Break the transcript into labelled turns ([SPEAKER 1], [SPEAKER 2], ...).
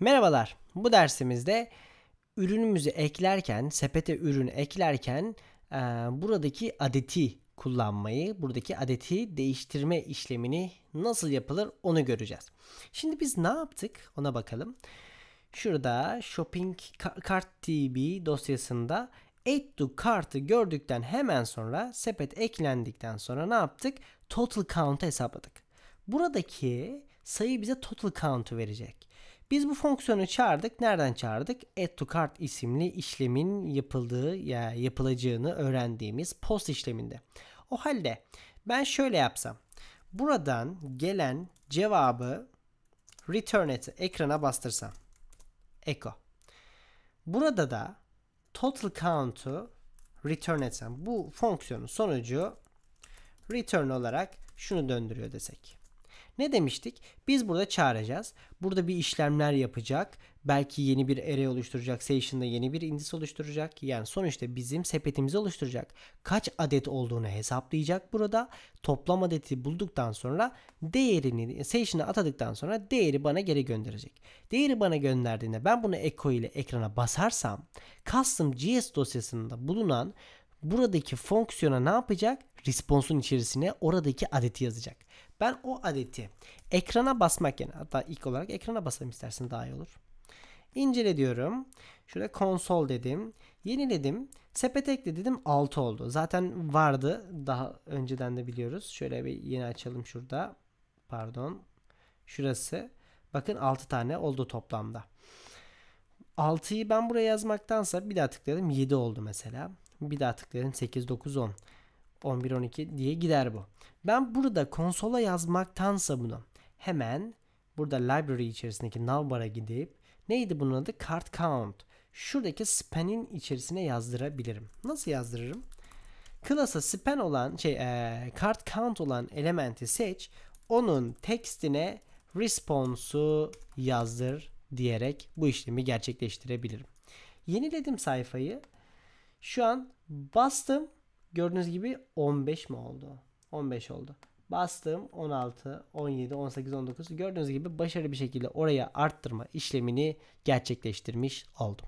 [SPEAKER 1] Merhabalar. Bu dersimizde ürünümüzü eklerken, sepete ürün eklerken e, buradaki adeti kullanmayı, buradaki adeti değiştirme işlemini nasıl yapılır onu göreceğiz. Şimdi biz ne yaptık ona bakalım. Şurada Shopping Cart TB dosyasında Add to Cart'ı gördükten hemen sonra sepet eklendikten sonra ne yaptık? Total Count'ı hesapladık. Buradaki sayı bize total count'u verecek. Biz bu fonksiyonu çağırdık. Nereden çağırdık? Add to cart isimli işlemin yapıldığı ya yapılacağını öğrendiğimiz post işleminde. O halde ben şöyle yapsam. Buradan gelen cevabı return et ekrana bastırsam. Echo. Burada da total count'u return etsem. Bu fonksiyonun sonucu return olarak şunu döndürüyor desek. Ne demiştik? Biz burada çağıracağız. Burada bir işlemler yapacak. Belki yeni bir array oluşturacak. Session'da yeni bir indis oluşturacak. Yani sonuçta bizim sepetimizi oluşturacak. Kaç adet olduğunu hesaplayacak burada. Toplam adeti bulduktan sonra değerini Session'a atadıktan sonra değeri bana geri gönderecek. Değeri bana gönderdiğinde ben bunu echo ile ekrana basarsam custom GS dosyasında bulunan buradaki fonksiyona ne yapacak? Response'un içerisine oradaki adeti yazacak. Ben o adeti ekrana basmak yerine hatta ilk olarak ekrana basalım istersen daha iyi olur. İncele diyorum. Şurada konsol dedim. Yeniledim. Sepet ekle dedim 6 oldu. Zaten vardı. Daha önceden de biliyoruz. Şöyle bir yeni açalım şurada. Pardon. Şurası. Bakın 6 tane oldu toplamda. 6'yı ben buraya yazmaktansa bir daha tıkladım 7 oldu mesela. Bir daha tıkladım 8, 9, 10. 11, 12 diye gider bu. Ben burada konsola yazmaktansa bunu hemen burada library içerisindeki navbar'a gidip neydi bunun adı? Card count. Şuradaki span'in içerisine yazdırabilirim. Nasıl yazdırırım? Class'a span olan şey e, card count olan elementi seç. Onun tekstine response'u yazdır diyerek bu işlemi gerçekleştirebilirim. Yeniledim sayfayı. Şu an bastım. Gördüğünüz gibi 15 mi oldu? 15 oldu. Bastım 16, 17, 18, 19. Gördüğünüz gibi başarılı bir şekilde oraya arttırma işlemini gerçekleştirmiş oldum.